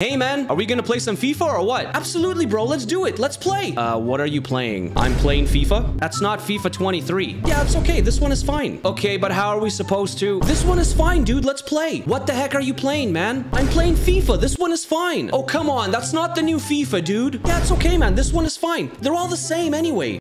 Hey man, are we gonna play some FIFA or what? Absolutely, bro. Let's do it. Let's play. Uh, what are you playing? I'm playing FIFA? That's not FIFA 23. Yeah, it's okay. This one is fine. Okay, but how are we supposed to? This one is fine, dude. Let's play. What the heck are you playing, man? I'm playing FIFA. This one is fine. Oh, come on. That's not the new FIFA, dude. Yeah, it's okay, man. This one is fine. They're all the same anyway.